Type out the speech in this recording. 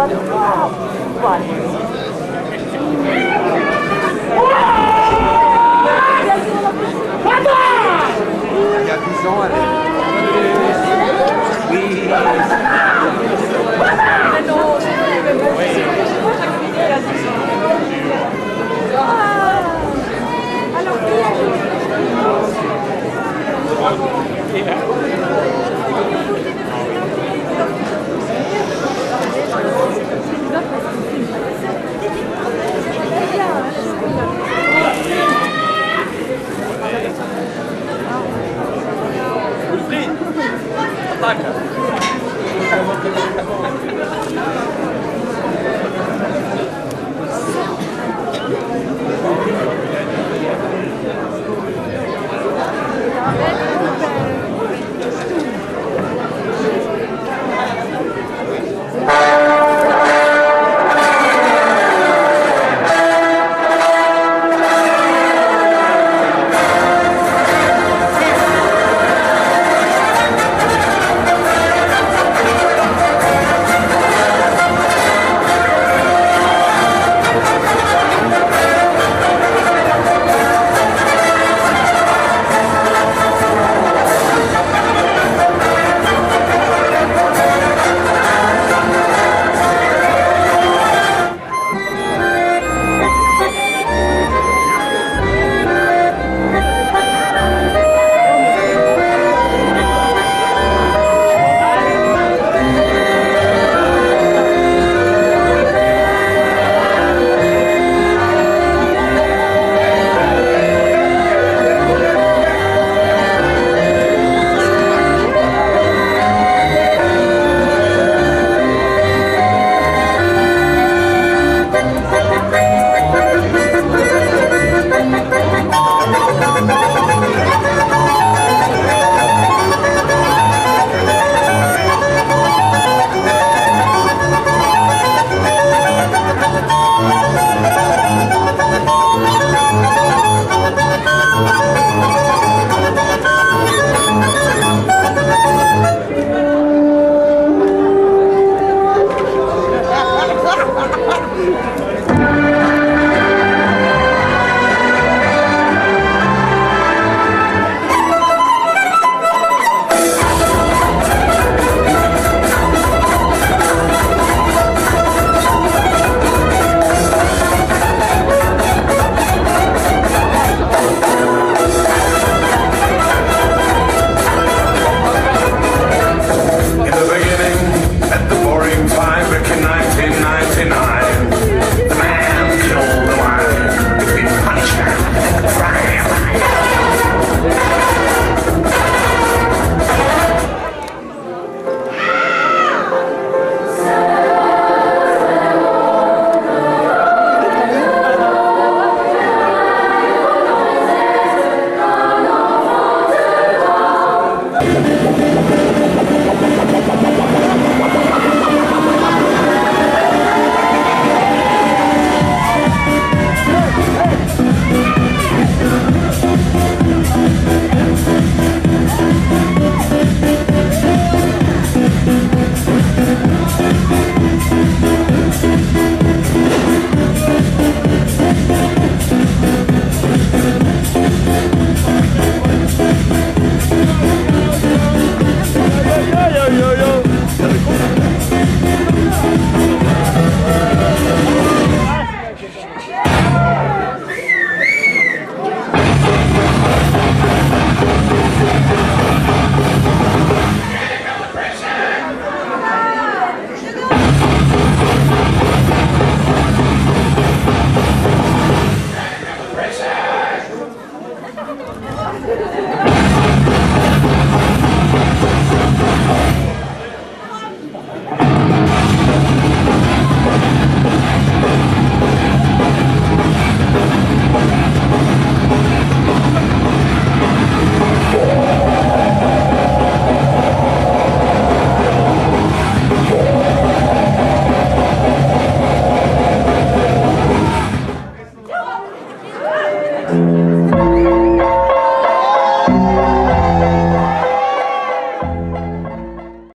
Bora. Bora! E a visão, olha.